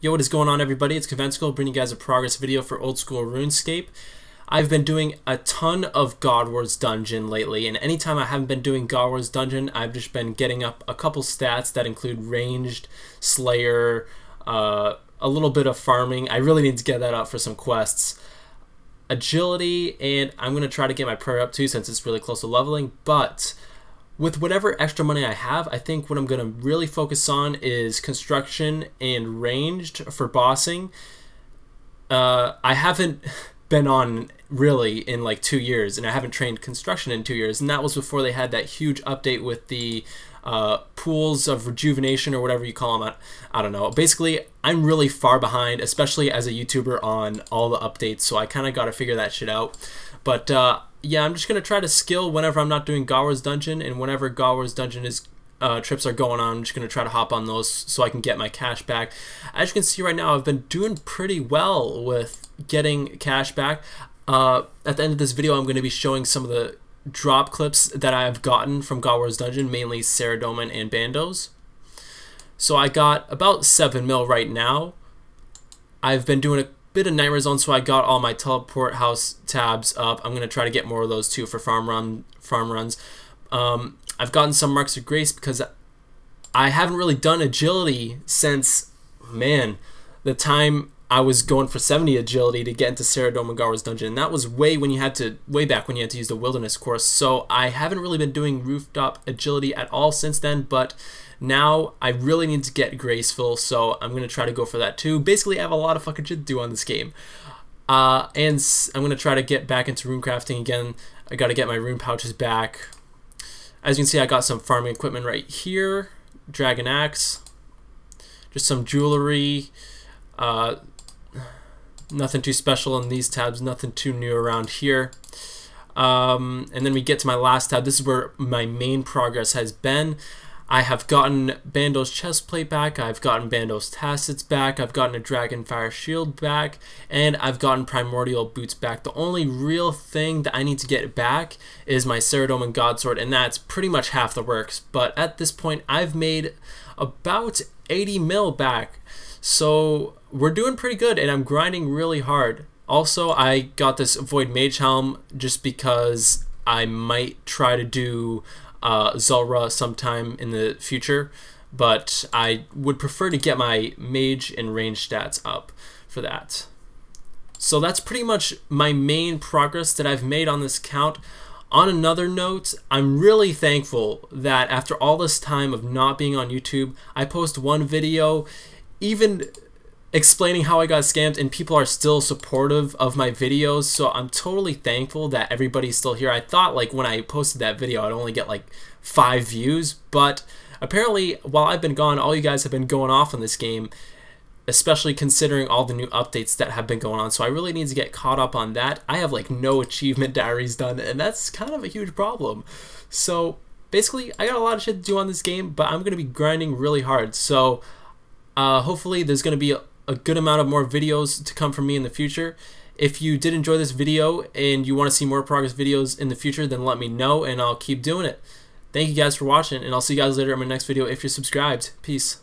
Yo, what is going on everybody? It's Conventicle bringing you guys a progress video for old school RuneScape. I've been doing a ton of God Wars Dungeon lately, and anytime I haven't been doing God Wars Dungeon, I've just been getting up a couple stats that include ranged, slayer, uh, a little bit of farming. I really need to get that up for some quests. Agility, and I'm going to try to get my prayer up too since it's really close to leveling, but with whatever extra money I have, I think what I'm going to really focus on is construction and ranged for bossing. Uh, I haven't been on really in like two years, and I haven't trained construction in two years, and that was before they had that huge update with the uh, pools of rejuvenation or whatever you call them. I, I don't know. Basically, I'm really far behind, especially as a YouTuber, on all the updates, so I kind of got to figure that shit out. But uh, yeah, I'm just gonna try to skill whenever I'm not doing God Wars Dungeon, and whenever God Wars Dungeon is uh, trips are going on, I'm just gonna try to hop on those so I can get my cash back. As you can see right now, I've been doing pretty well with getting cash back. Uh, at the end of this video, I'm going to be showing some of the drop clips that I have gotten from God Wars Dungeon, mainly Saradomin and Bandos. So I got about 7 mil right now. I've been doing a bit of Nightmare Zone, so I got all my teleport house tabs up. I'm to try to get more of those too for farm run farm runs. Um, I've gotten some Marks of Grace because I haven't really done agility since, man, the time I was going for 70 agility to get into Saradomin God Dungeon. And that was way when you had to, way back when you had to use the Wilderness course. So I haven't really been doing rooftop agility at all since then, but now I really need to get graceful, so I'm to try to go for that too. Basically, I have a lot of fucking shit to do on this game. Uh, and I'm to try to get back into rune crafting again. I got to get my rune pouches back. As you can see, I got some farming equipment right here. Dragon axe. Just some jewelry. Uh, nothing too special in these tabs. Nothing too new around here. Um, and then we get to my last tab. This is where my main progress has been. I have gotten Bandos chest plate back, I've gotten Bandos tassets back, I've gotten a Dragonfire shield back, and I've gotten Primordial boots back. The only real thing that I need to get back is my Saradomin Godsword, and that's pretty much half the works. But at this point, I've made about 80 mil back. So we're doing pretty good, and I'm grinding really hard. Also, I got this Void Mage Helm just because I might try to do uh, Zulrah sometime in the future, but I would prefer to get my mage and range stats up for that. So that's pretty much my main progress that I've made on this count. On another note, I'm really thankful that after all this time of not being on YouTube, I post one video, even explaining how I got scammed and people are still supportive of my videos so I'm totally thankful that everybody's still here. I thought like when I posted that video I'd only get like five views but apparently while I've been gone all you guys have been going off on this game especially considering all the new updates that have been going on so I really need to get caught up on that. I have like no achievement diaries done and that's kind of a huge problem. So basically I got a lot of shit to do on this game but I'm going to be grinding really hard so uh, hopefully there's going to be a good amount of more videos to come from me in the future. If you did enjoy this video and you want to see more progress videos in the future, then let me know and I'll keep doing it. Thank you guys for watching, and I'll see you guys later in my next video if you're subscribed. Peace.